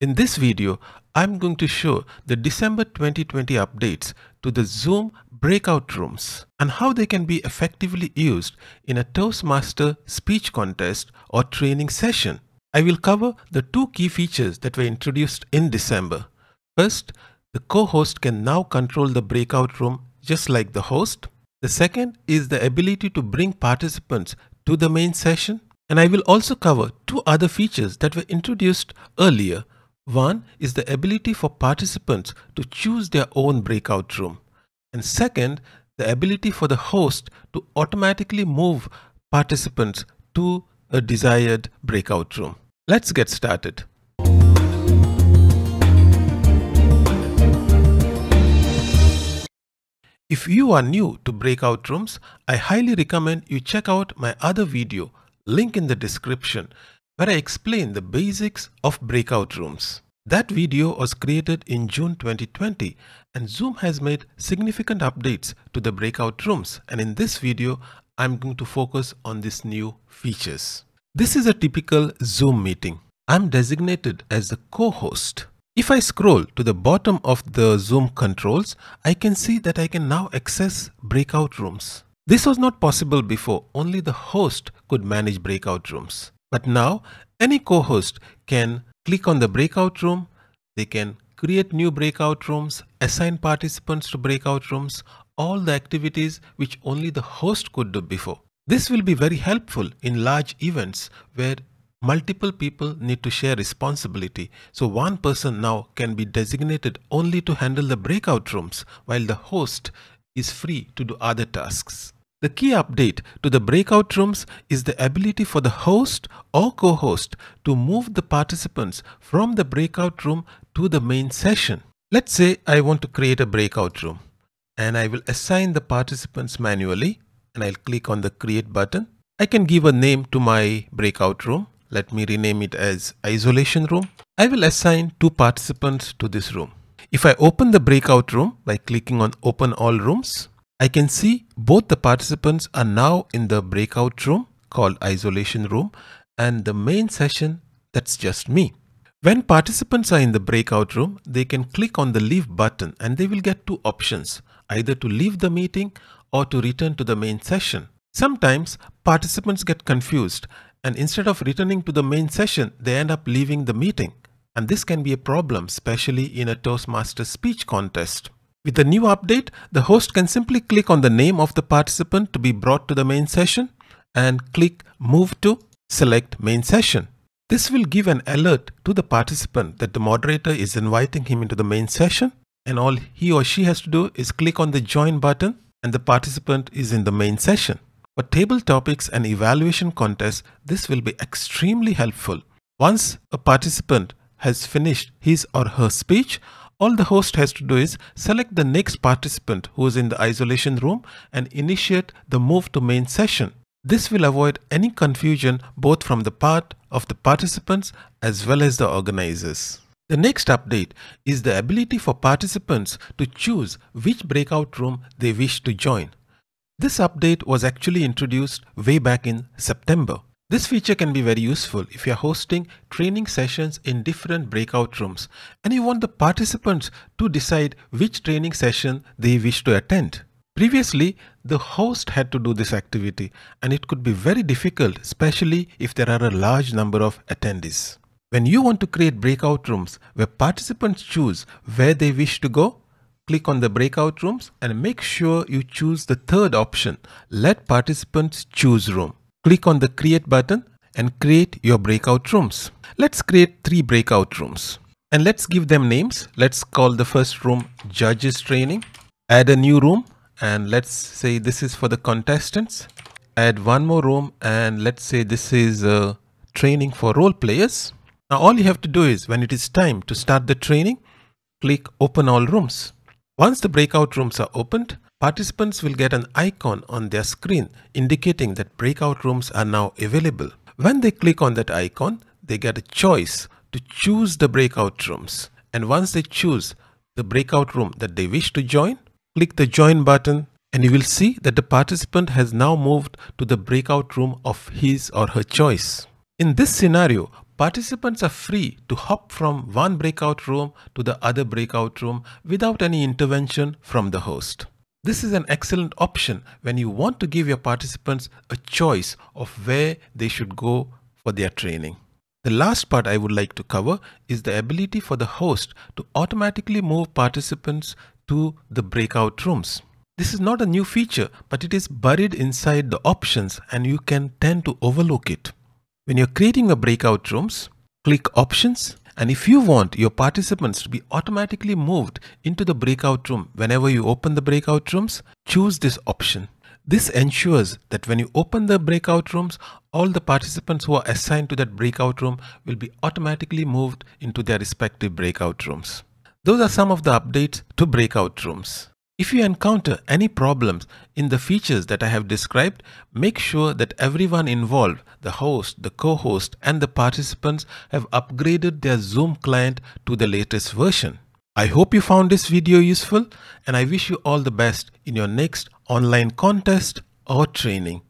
In this video, I'm going to show the December 2020 updates to the Zoom breakout rooms and how they can be effectively used in a Toastmaster speech contest or training session. I will cover the two key features that were introduced in December. First, the co-host can now control the breakout room just like the host. The second is the ability to bring participants to the main session. And I will also cover two other features that were introduced earlier one is the ability for participants to choose their own breakout room. And second, the ability for the host to automatically move participants to a desired breakout room. Let's get started. If you are new to breakout rooms, I highly recommend you check out my other video, link in the description, where I explain the basics of breakout rooms. That video was created in June 2020 and Zoom has made significant updates to the breakout rooms and in this video I'm going to focus on these new features. This is a typical Zoom meeting. I'm designated as the co-host. If I scroll to the bottom of the Zoom controls, I can see that I can now access breakout rooms. This was not possible before, only the host could manage breakout rooms. But now any co-host can click on the breakout room. They can create new breakout rooms, assign participants to breakout rooms, all the activities which only the host could do before. This will be very helpful in large events where multiple people need to share responsibility. So one person now can be designated only to handle the breakout rooms while the host is free to do other tasks. The key update to the breakout rooms is the ability for the host or co-host to move the participants from the breakout room to the main session. Let's say I want to create a breakout room and I will assign the participants manually and I'll click on the create button. I can give a name to my breakout room. Let me rename it as isolation room. I will assign two participants to this room. If I open the breakout room by clicking on open all rooms, I can see both the participants are now in the breakout room called isolation room and the main session that's just me. When participants are in the breakout room, they can click on the leave button and they will get two options, either to leave the meeting or to return to the main session. Sometimes participants get confused and instead of returning to the main session, they end up leaving the meeting. And this can be a problem, especially in a Toastmasters speech contest. With the new update, the host can simply click on the name of the participant to be brought to the main session and click Move to select Main Session. This will give an alert to the participant that the moderator is inviting him into the main session and all he or she has to do is click on the join button and the participant is in the main session. For table topics and evaluation contests, this will be extremely helpful. Once a participant has finished his or her speech, all the host has to do is select the next participant who is in the isolation room and initiate the move to main session. This will avoid any confusion both from the part of the participants as well as the organizers. The next update is the ability for participants to choose which breakout room they wish to join. This update was actually introduced way back in September. This feature can be very useful if you're hosting training sessions in different breakout rooms and you want the participants to decide which training session they wish to attend. Previously, the host had to do this activity and it could be very difficult, especially if there are a large number of attendees. When you want to create breakout rooms where participants choose where they wish to go, click on the breakout rooms and make sure you choose the third option, let participants choose room. Click on the create button and create your breakout rooms. Let's create three breakout rooms and let's give them names. Let's call the first room judges training. Add a new room and let's say this is for the contestants. Add one more room and let's say this is uh, training for role players. Now all you have to do is when it is time to start the training, click open all rooms. Once the breakout rooms are opened, Participants will get an icon on their screen indicating that breakout rooms are now available. When they click on that icon, they get a choice to choose the breakout rooms. And once they choose the breakout room that they wish to join, click the join button and you will see that the participant has now moved to the breakout room of his or her choice. In this scenario, participants are free to hop from one breakout room to the other breakout room without any intervention from the host. This is an excellent option when you want to give your participants a choice of where they should go for their training. The last part I would like to cover is the ability for the host to automatically move participants to the breakout rooms. This is not a new feature, but it is buried inside the options and you can tend to overlook it. When you're creating a breakout rooms, click options and if you want your participants to be automatically moved into the breakout room whenever you open the breakout rooms, choose this option. This ensures that when you open the breakout rooms, all the participants who are assigned to that breakout room will be automatically moved into their respective breakout rooms. Those are some of the updates to breakout rooms. If you encounter any problems in the features that I have described, make sure that everyone involved, the host, the co-host and the participants have upgraded their Zoom client to the latest version. I hope you found this video useful and I wish you all the best in your next online contest or training.